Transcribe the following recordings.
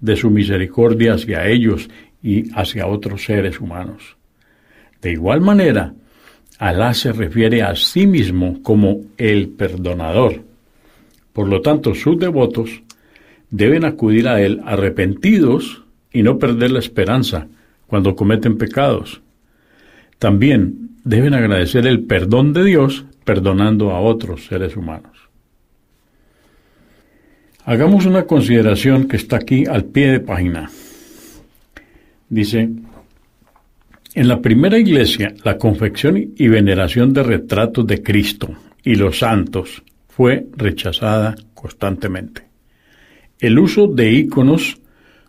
de su misericordia hacia ellos y hacia otros seres humanos. De igual manera, Alá se refiere a sí mismo como el perdonador. Por lo tanto, sus devotos deben acudir a Él arrepentidos y no perder la esperanza cuando cometen pecados. También deben agradecer el perdón de Dios perdonando a otros seres humanos. Hagamos una consideración que está aquí al pie de página. Dice, en la primera iglesia, la confección y veneración de retratos de Cristo y los santos fue rechazada constantemente. El uso de íconos,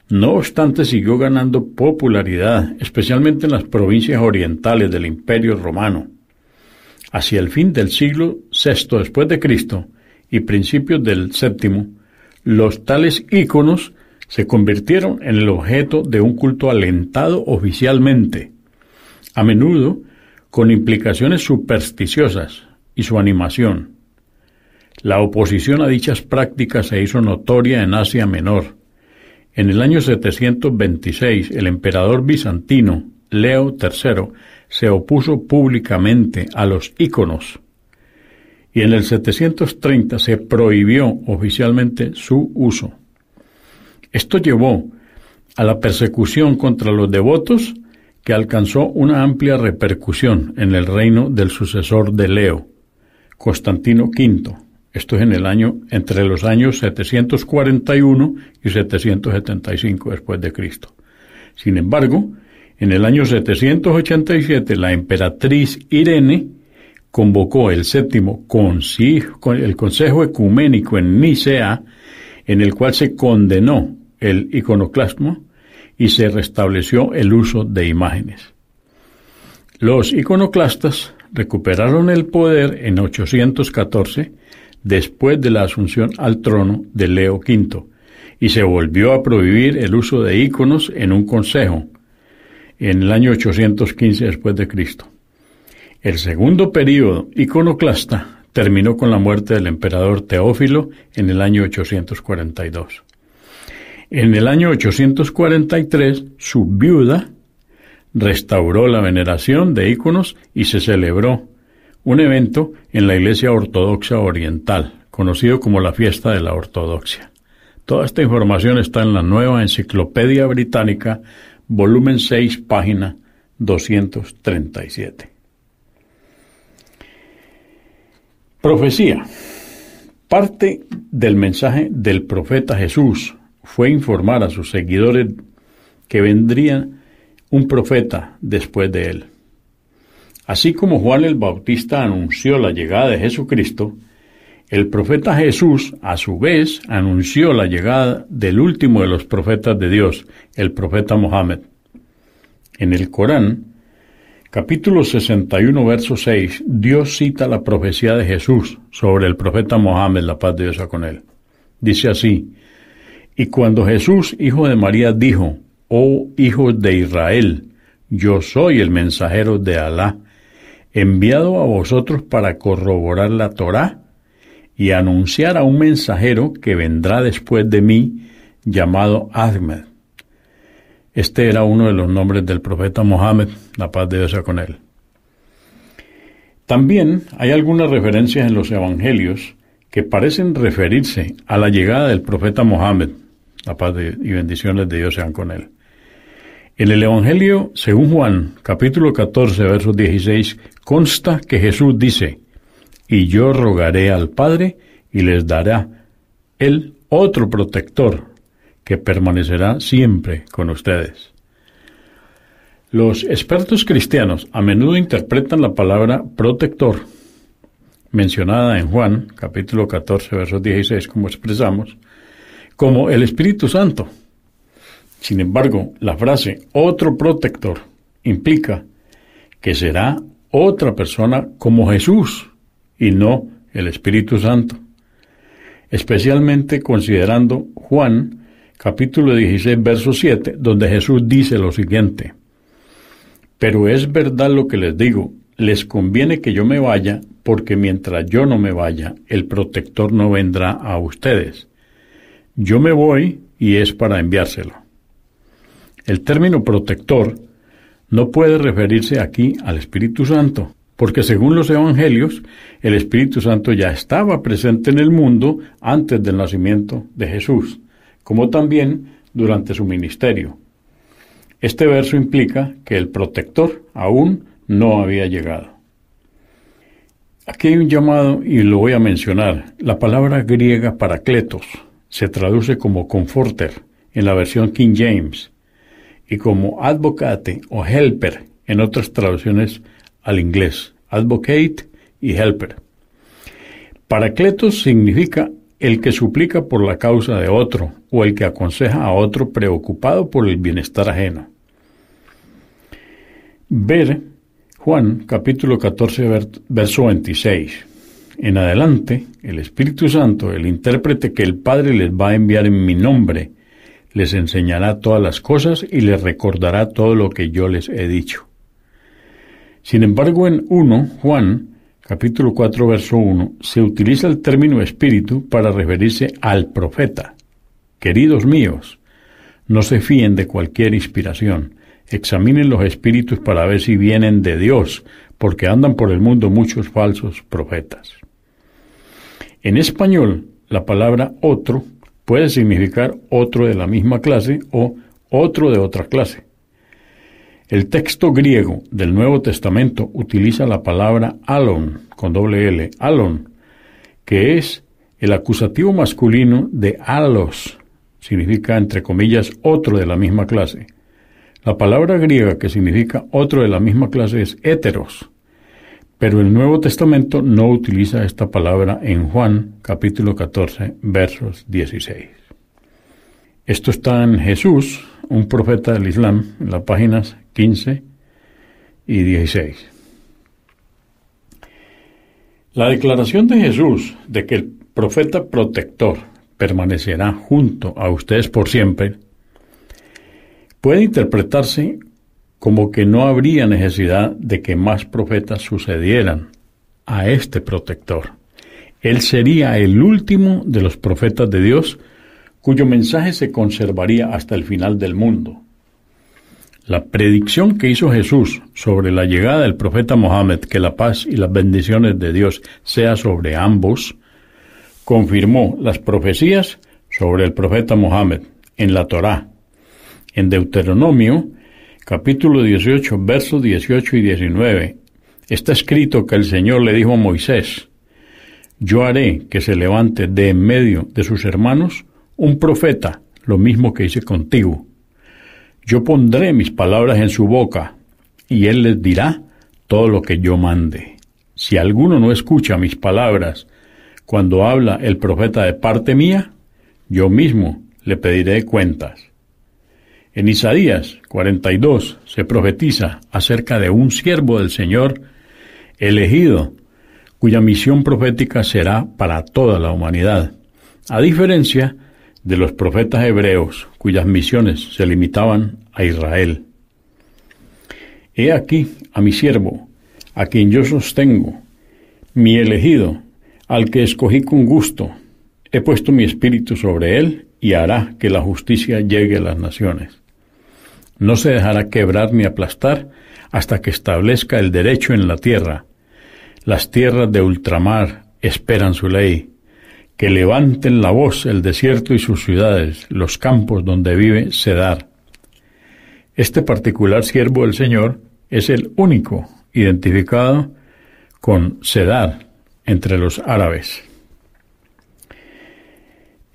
no obstante, siguió ganando popularidad, especialmente en las provincias orientales del Imperio Romano. Hacia el fin del siglo VI después de Cristo y principios del VII, los tales íconos se convirtieron en el objeto de un culto alentado oficialmente, a menudo con implicaciones supersticiosas y su animación. La oposición a dichas prácticas se hizo notoria en Asia Menor. En el año 726, el emperador bizantino Leo III se opuso públicamente a los íconos y en el 730 se prohibió oficialmente su uso. Esto llevó a la persecución contra los devotos que alcanzó una amplia repercusión en el reino del sucesor de Leo, Constantino V. Esto es en el año entre los años 741 y 775 después de Cristo. Sin embargo, en el año 787 la emperatriz Irene convocó el séptimo el Consejo Ecuménico en Nicea, en el cual se condenó el iconoclasmo y se restableció el uso de imágenes. Los iconoclastas recuperaron el poder en 814 después de la asunción al trono de Leo V y se volvió a prohibir el uso de iconos en un consejo en el año 815 después de Cristo. El segundo período iconoclasta terminó con la muerte del emperador Teófilo en el año 842. En el año 843, su viuda restauró la veneración de íconos y se celebró un evento en la Iglesia Ortodoxa Oriental, conocido como la Fiesta de la Ortodoxia. Toda esta información está en la nueva Enciclopedia Británica, volumen 6, página 237. Profecía. Parte del mensaje del profeta Jesús fue informar a sus seguidores que vendría un profeta después de él. Así como Juan el Bautista anunció la llegada de Jesucristo, el profeta Jesús, a su vez, anunció la llegada del último de los profetas de Dios, el profeta Mohammed. En el Corán, Capítulo 61, verso 6, Dios cita la profecía de Jesús sobre el profeta Mohammed, la paz de Dios con él. Dice así, y cuando Jesús, hijo de María, dijo, Oh hijos de Israel, yo soy el mensajero de Alá, enviado a vosotros para corroborar la Torá y anunciar a un mensajero que vendrá después de mí, llamado Ahmed. Este era uno de los nombres del profeta Mohammed, la paz de Dios con él. También hay algunas referencias en los evangelios que parecen referirse a la llegada del profeta Mohammed, la paz y bendiciones de Dios sean con él. En el Evangelio, según Juan, capítulo 14, verso 16, consta que Jesús dice, y yo rogaré al Padre y les dará él otro protector que permanecerá siempre con ustedes. Los expertos cristianos a menudo interpretan la palabra protector, mencionada en Juan, capítulo 14, versos 16, como expresamos, como el Espíritu Santo. Sin embargo, la frase otro protector implica que será otra persona como Jesús y no el Espíritu Santo. Especialmente considerando Juan capítulo 16, verso 7, donde Jesús dice lo siguiente, Pero es verdad lo que les digo, les conviene que yo me vaya, porque mientras yo no me vaya, el protector no vendrá a ustedes. Yo me voy y es para enviárselo. El término protector no puede referirse aquí al Espíritu Santo, porque según los evangelios, el Espíritu Santo ya estaba presente en el mundo antes del nacimiento de Jesús, como también durante su ministerio. Este verso implica que el protector aún no había llegado. Aquí hay un llamado y lo voy a mencionar. La palabra griega paracletos se traduce como comforter en la versión King James y como advocate o helper en otras traducciones al inglés, advocate y helper. Paracletos significa el que suplica por la causa de otro o el que aconseja a otro preocupado por el bienestar ajeno. Ver Juan capítulo 14 verso 26. En adelante, el Espíritu Santo, el intérprete que el Padre les va a enviar en mi nombre, les enseñará todas las cosas y les recordará todo lo que yo les he dicho. Sin embargo, en 1 Juan capítulo 4 verso 1 se utiliza el término espíritu para referirse al profeta. Queridos míos, no se fíen de cualquier inspiración Examinen los espíritus para ver si vienen de Dios, porque andan por el mundo muchos falsos profetas. En español, la palabra otro puede significar otro de la misma clase o otro de otra clase. El texto griego del Nuevo Testamento utiliza la palabra alon, con doble L, alon, que es el acusativo masculino de alos, significa entre comillas otro de la misma clase. La palabra griega que significa otro de la misma clase es heteros, pero el Nuevo Testamento no utiliza esta palabra en Juan capítulo 14 versos 16. Esto está en Jesús, un profeta del Islam, en las páginas 15 y 16. La declaración de Jesús de que el profeta protector permanecerá junto a ustedes por siempre puede interpretarse como que no habría necesidad de que más profetas sucedieran a este protector. Él sería el último de los profetas de Dios cuyo mensaje se conservaría hasta el final del mundo. La predicción que hizo Jesús sobre la llegada del profeta Mohammed, que la paz y las bendiciones de Dios sea sobre ambos, confirmó las profecías sobre el profeta Mohammed en la Torá, en Deuteronomio, capítulo 18, versos 18 y 19, está escrito que el Señor le dijo a Moisés, yo haré que se levante de en medio de sus hermanos un profeta, lo mismo que hice contigo. Yo pondré mis palabras en su boca, y él les dirá todo lo que yo mande. Si alguno no escucha mis palabras cuando habla el profeta de parte mía, yo mismo le pediré cuentas. En Isaías 42 se profetiza acerca de un siervo del Señor elegido, cuya misión profética será para toda la humanidad, a diferencia de los profetas hebreos, cuyas misiones se limitaban a Israel. He aquí a mi siervo, a quien yo sostengo, mi elegido, al que escogí con gusto. He puesto mi espíritu sobre él y hará que la justicia llegue a las naciones no se dejará quebrar ni aplastar hasta que establezca el derecho en la tierra. Las tierras de ultramar esperan su ley. Que levanten la voz el desierto y sus ciudades, los campos donde vive Sedar. Este particular siervo del Señor es el único identificado con Sedar entre los árabes.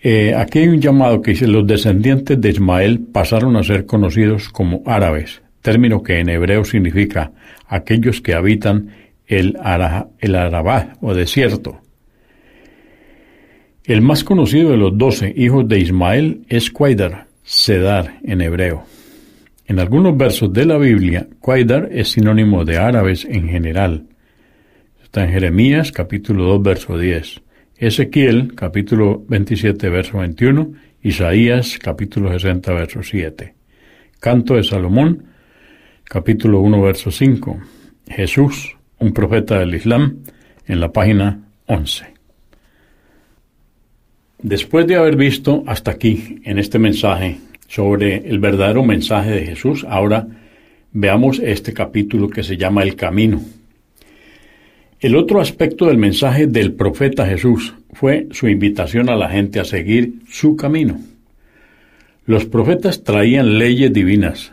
Eh, aquí hay un llamado que dice, los descendientes de Ismael pasaron a ser conocidos como árabes, término que en hebreo significa aquellos que habitan el, el Arabá o desierto. El más conocido de los doce hijos de Ismael es Quaidar, Sedar en hebreo. En algunos versos de la Biblia, Quaidar es sinónimo de árabes en general. Está en Jeremías capítulo 2 verso 10. Ezequiel capítulo 27 verso 21, Isaías capítulo 60 verso 7. Canto de Salomón capítulo 1 verso 5. Jesús, un profeta del Islam, en la página 11. Después de haber visto hasta aquí en este mensaje sobre el verdadero mensaje de Jesús, ahora veamos este capítulo que se llama El Camino. El otro aspecto del mensaje del profeta Jesús fue su invitación a la gente a seguir su camino. Los profetas traían leyes divinas,